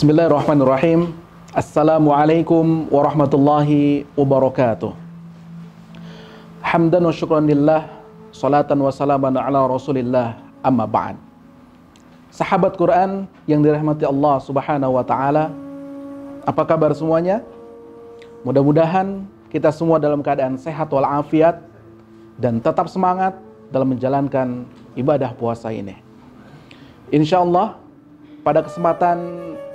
Bismillahirrahmanirrahim. Assalamualaikum warahmatullahi wabarakatuh. Hamdan wa syukran lillah, salatan wa salaman ala rasulillah, amma ba'd. Sahabat Quran yang dirahmati Allah subhanahu wa ta'ala, apa kabar semuanya? Mudah-mudahan kita semua dalam keadaan sehat walafiat dan tetap semangat dalam menjalankan ibadah puasa ini. Insya Allah pada kesempatan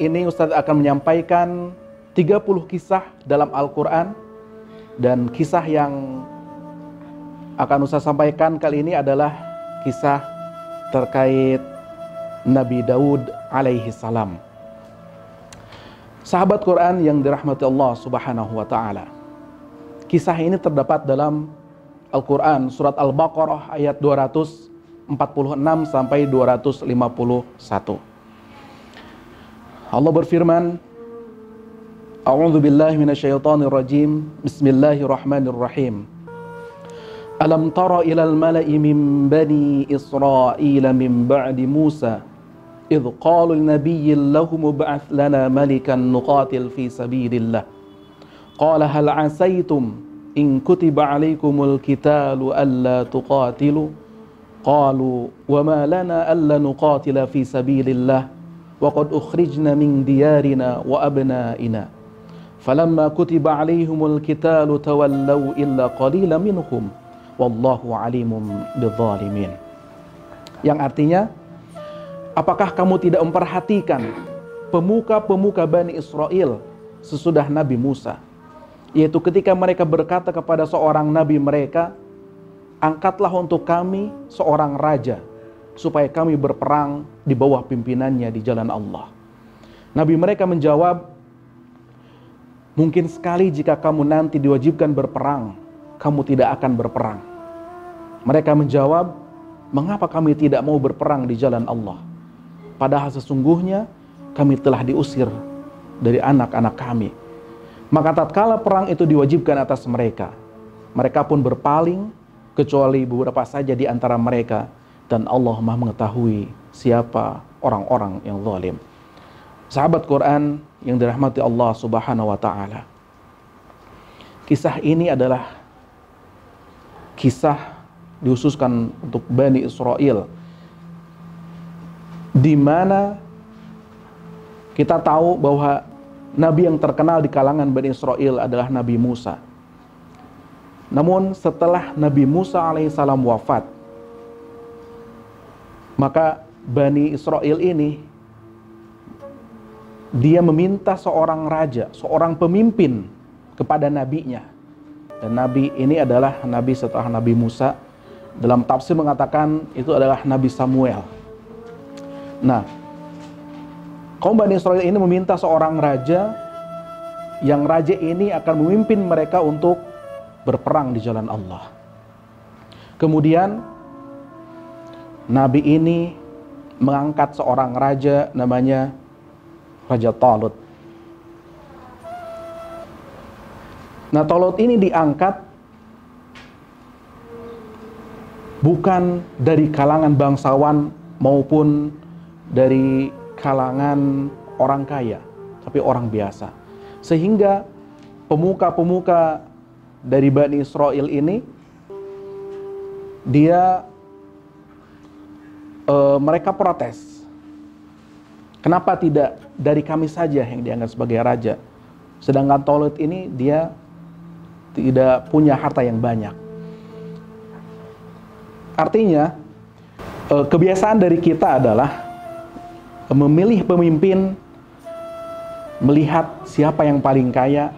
ini Ustadz akan menyampaikan 30 kisah dalam Al-Quran dan kisah yang akan Ustadz sampaikan kali ini adalah kisah terkait Nabi Daud alaihi salam. Sahabat Quran yang dirahmati Allah subhanahu wa ta'ala. Kisah ini terdapat dalam Al-Quran surat Al-Baqarah ayat 200 46 sampai 251. Allah berfirman, A'udzu billahi minasyaitonir rajim. Bismillahirrahmanirrahim. Alam tara ilal mala'i min bani Israil min ba'di Musa idh qalu linabiyyin lahum ib'ath lana malikan nuqatil fi sabilillah. Qala hal 'asaytum in kutiba 'alaykumul qitalu alla tuqatilu قالوا وما لنا ألا نقاتل في سبيل الله وقد أخرجنا من ديارنا وأبنائنا فلما كتب عليهم القتال تولوا إلا قليلا منهم والله عليم بالظالمين yang artinya apakah kamu tidak memperhatikan pemuka-pemuka Bani Israel sesudah Nabi Musa yaitu ketika mereka berkata kepada seorang nabi mereka angkatlah untuk kami seorang raja supaya kami berperang di bawah pimpinannya di jalan Allah. Nabi mereka menjawab, mungkin sekali jika kamu nanti diwajibkan berperang, kamu tidak akan berperang. Mereka menjawab, mengapa kami tidak mau berperang di jalan Allah? Padahal sesungguhnya kami telah diusir dari anak-anak kami. Maka tatkala perang itu diwajibkan atas mereka, mereka pun berpaling kecuali beberapa saja di antara mereka dan Allah Maha mengetahui siapa orang-orang yang zalim. Sahabat Quran yang dirahmati Allah Subhanahu wa taala. Kisah ini adalah kisah dihususkan untuk Bani Israel di mana kita tahu bahwa nabi yang terkenal di kalangan Bani Israel adalah Nabi Musa. Namun setelah Nabi Musa alaihissalam wafat, maka Bani Israel ini dia meminta seorang raja, seorang pemimpin kepada nabinya. Dan nabi ini adalah nabi setelah Nabi Musa. Dalam tafsir mengatakan itu adalah Nabi Samuel. Nah, kaum Bani Israel ini meminta seorang raja yang raja ini akan memimpin mereka untuk berperang di jalan Allah. Kemudian Nabi ini mengangkat seorang raja namanya Raja Talut. Nah, Talut ini diangkat bukan dari kalangan bangsawan maupun dari kalangan orang kaya, tapi orang biasa. Sehingga pemuka-pemuka dari Bani Israel ini dia e, mereka protes. Kenapa tidak dari kami saja yang dianggap sebagai raja? Sedangkan Tolut ini dia tidak punya harta yang banyak. Artinya e, kebiasaan dari kita adalah memilih pemimpin melihat siapa yang paling kaya,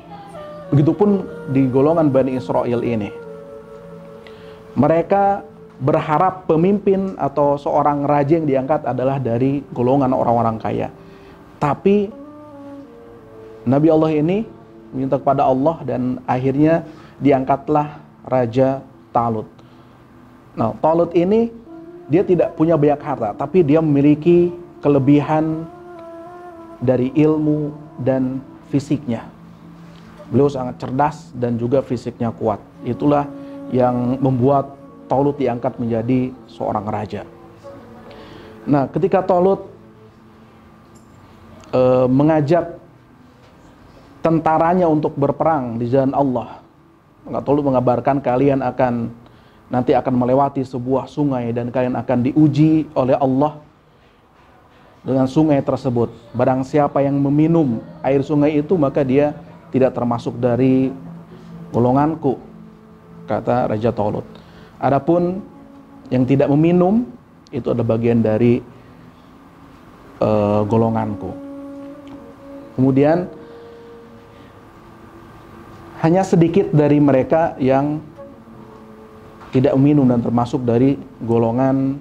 Begitupun di golongan Bani Israel ini. Mereka berharap pemimpin atau seorang raja yang diangkat adalah dari golongan orang-orang kaya. Tapi Nabi Allah ini minta kepada Allah dan akhirnya diangkatlah Raja Talut. Nah, Talut ini dia tidak punya banyak harta, tapi dia memiliki kelebihan dari ilmu dan fisiknya. Beliau sangat cerdas dan juga fisiknya kuat. Itulah yang membuat Tolut diangkat menjadi seorang raja. Nah, ketika Tolut e, mengajak tentaranya untuk berperang di jalan Allah. Maka Tolut mengabarkan kalian akan nanti akan melewati sebuah sungai dan kalian akan diuji oleh Allah dengan sungai tersebut. Barang siapa yang meminum air sungai itu maka dia tidak termasuk dari golonganku, kata Raja Tolut. Adapun yang tidak meminum itu ada bagian dari uh, golonganku. Kemudian hanya sedikit dari mereka yang tidak minum dan termasuk dari golongan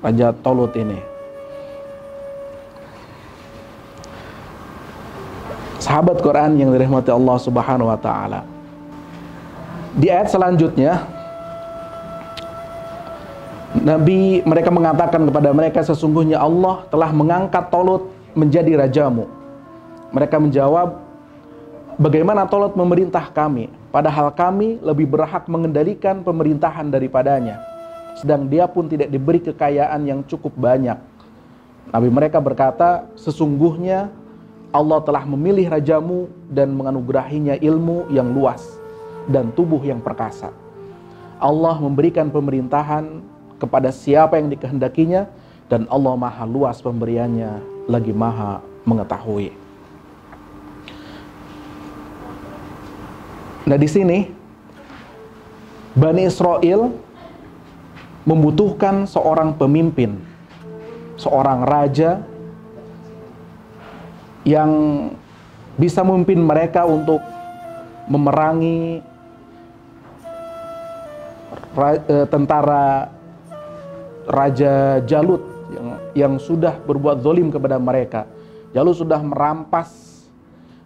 Raja Tolut ini. Sahabat Quran yang dirahmati Allah Subhanahu wa taala. Di ayat selanjutnya Nabi mereka mengatakan kepada mereka sesungguhnya Allah telah mengangkat Tolut menjadi rajamu. Mereka menjawab, bagaimana Tolut memerintah kami? Padahal kami lebih berhak mengendalikan pemerintahan daripadanya. Sedang dia pun tidak diberi kekayaan yang cukup banyak. Nabi mereka berkata, sesungguhnya Allah telah memilih rajamu dan menganugerahinya ilmu yang luas dan tubuh yang perkasa. Allah memberikan pemerintahan kepada siapa yang dikehendakinya dan Allah maha luas pemberiannya lagi maha mengetahui. Nah di sini Bani Israel membutuhkan seorang pemimpin, seorang raja yang bisa memimpin mereka untuk memerangi e, tentara Raja Jalut yang, yang sudah berbuat zolim kepada mereka. Jalut sudah merampas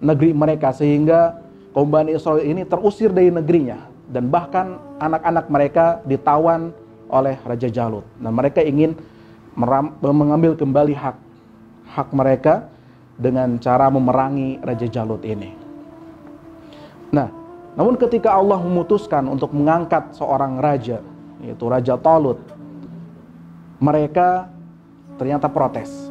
negeri mereka sehingga kaum Bani Israel ini terusir dari negerinya dan bahkan anak-anak mereka ditawan oleh Raja Jalut. Nah, mereka ingin mengambil kembali hak hak mereka dengan cara memerangi Raja Jalut ini. Nah, namun ketika Allah memutuskan untuk mengangkat seorang raja, yaitu Raja Talut, mereka ternyata protes.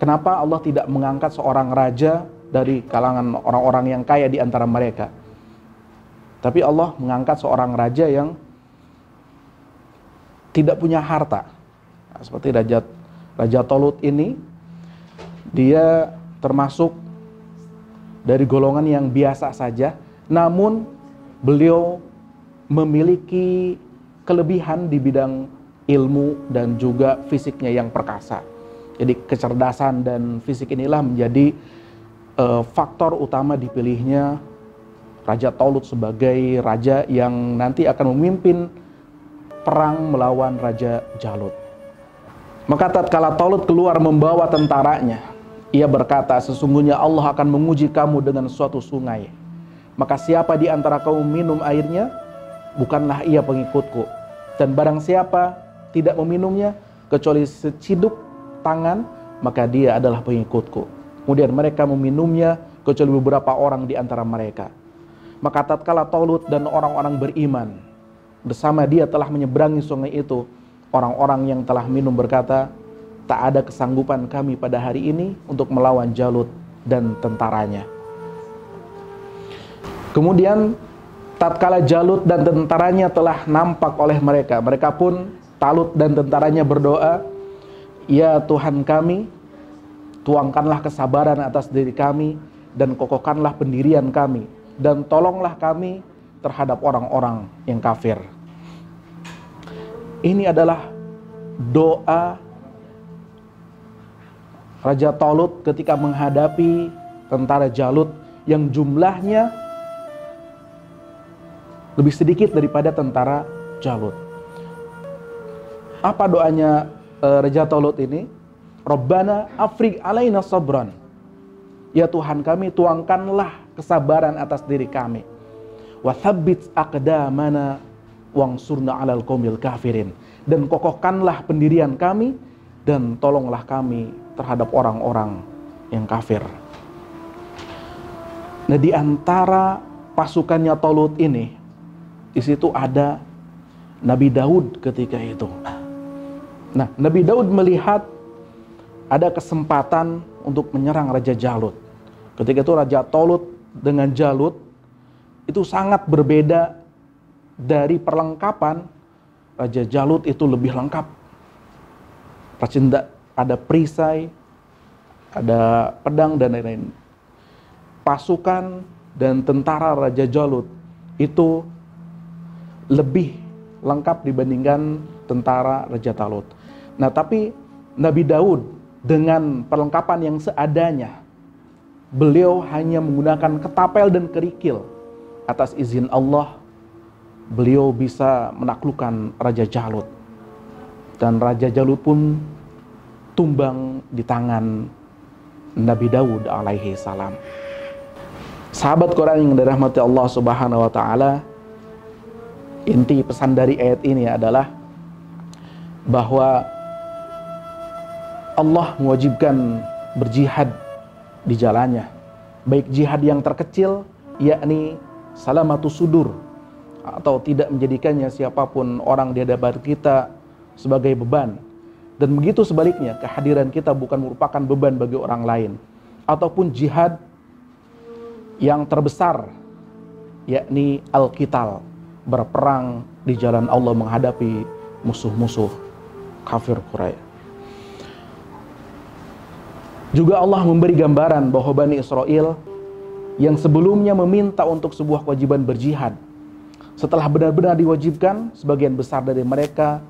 Kenapa Allah tidak mengangkat seorang raja dari kalangan orang-orang yang kaya di antara mereka. Tapi Allah mengangkat seorang raja yang tidak punya harta. Nah, seperti Raja Raja Tolut ini, dia termasuk dari golongan yang biasa saja, namun beliau memiliki kelebihan di bidang ilmu dan juga fisiknya yang perkasa. Jadi kecerdasan dan fisik inilah menjadi uh, faktor utama dipilihnya Raja Tolut sebagai raja yang nanti akan memimpin perang melawan Raja Jalut. Maka tatkala Tolut keluar membawa tentaranya, ia berkata, sesungguhnya Allah akan menguji kamu dengan suatu sungai. Maka siapa di antara kamu minum airnya, bukanlah ia pengikutku. Dan barang siapa tidak meminumnya, kecuali seciduk tangan, maka dia adalah pengikutku. Kemudian mereka meminumnya kecuali beberapa orang di antara mereka. Maka tatkala Taulut dan orang-orang beriman bersama dia telah menyeberangi sungai itu, orang-orang yang telah minum berkata, tak ada kesanggupan kami pada hari ini untuk melawan Jalut dan tentaranya. Kemudian tatkala Jalut dan tentaranya telah nampak oleh mereka, mereka pun Talut dan tentaranya berdoa, "Ya Tuhan kami, Tuangkanlah kesabaran atas diri kami dan kokohkanlah pendirian kami dan tolonglah kami terhadap orang-orang yang kafir. Ini adalah doa Raja Tolut ketika menghadapi tentara Jalut yang jumlahnya lebih sedikit daripada tentara Jalut. Apa doanya uh, Raja Tolut ini? Rabbana afrig alaina sabran. Ya Tuhan kami tuangkanlah kesabaran atas diri kami. Wa thabbit aqdamana wangsurna alal qomil kafirin. Dan kokohkanlah pendirian kami dan tolonglah kami terhadap orang-orang yang kafir. Nah di antara pasukannya Tolut ini, di situ ada Nabi Daud ketika itu. Nah Nabi Daud melihat ada kesempatan untuk menyerang Raja Jalut. Ketika itu Raja Tolut dengan Jalut itu sangat berbeda dari perlengkapan Raja Jalut itu lebih lengkap. Ada perisai, ada pedang dan lain-lain. Pasukan dan tentara Raja Jalut itu lebih lengkap dibandingkan tentara Raja Talut. Nah, tapi Nabi Daud dengan perlengkapan yang seadanya, beliau hanya menggunakan ketapel dan kerikil. Atas izin Allah, beliau bisa menaklukkan Raja Jalut. Dan Raja Jalut pun tumbang di tangan Nabi Daud alaihi salam. Sahabat Quran yang dirahmati Allah Subhanahu wa taala, inti pesan dari ayat ini adalah bahwa Allah mewajibkan berjihad di jalannya. Baik jihad yang terkecil, yakni salamatu sudur, atau tidak menjadikannya siapa pun orang di hadapan kita sebagai beban. Dan begitu sebaliknya, kehadiran kita bukan merupakan beban bagi orang lain. Ataupun jihad yang terbesar yakni al-qital berperang di jalan Allah menghadapi musuh-musuh kafir Quraisy. Juga Allah memberi gambaran bahwa Bani Israel yang sebelumnya meminta untuk sebuah kewajiban berjihad. Setelah benar-benar diwajibkan, sebagian besar dari mereka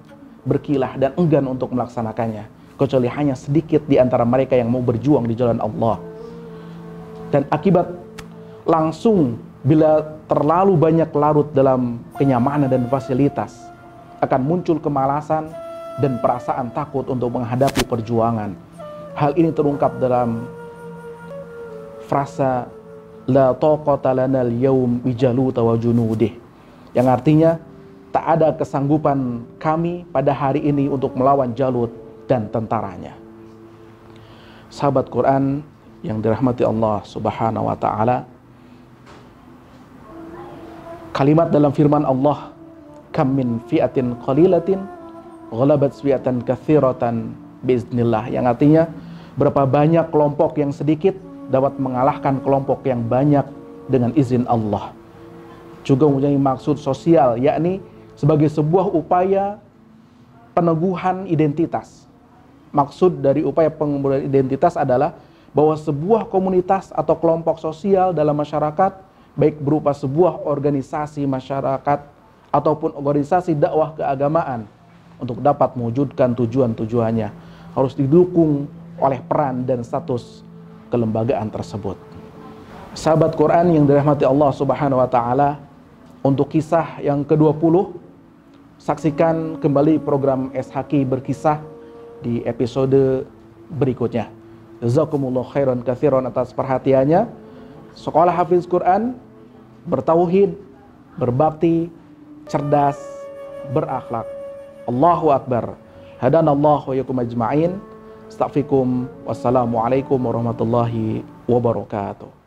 berkilah dan enggan untuk melaksanakannya. Kecuali hanya sedikit di antara mereka yang mau berjuang di jalan Allah. Dan akibat langsung bila terlalu banyak larut dalam kenyamanan dan fasilitas akan muncul kemalasan dan perasaan takut untuk menghadapi perjuangan. Hal ini terungkap dalam frasa la taqata lana al-yawm bijaluta wa yang artinya tak ada kesanggupan kami pada hari ini untuk melawan Jalut dan tentaranya. Sahabat Quran yang dirahmati Allah Subhanahu wa taala, kalimat dalam firman Allah kam min fi'atin qalilatin ghalabat fi'atan katsiratan biiznillah yang artinya berapa banyak kelompok yang sedikit dapat mengalahkan kelompok yang banyak dengan izin Allah. Juga mempunyai maksud sosial yakni sebagai sebuah upaya peneguhan identitas. Maksud dari upaya pengembangan identitas adalah bahwa sebuah komunitas atau kelompok sosial dalam masyarakat baik berupa sebuah organisasi masyarakat ataupun organisasi dakwah keagamaan untuk dapat mewujudkan tujuan-tujuannya harus didukung oleh peran dan status kelembagaan tersebut. Sahabat Quran yang dirahmati Allah Subhanahu wa taala, untuk kisah yang ke-20 saksikan kembali program SHK berkisah di episode berikutnya. Jazakumullah khairan kathiran atas perhatiannya. Sekolah Hafiz Quran bertauhid, berbakti, cerdas, berakhlak. Allahu Akbar. Hadanallahu wa yakum ajma'in. Astaghfirukum. Wassalamualaikum warahmatullahi wabarakatuh.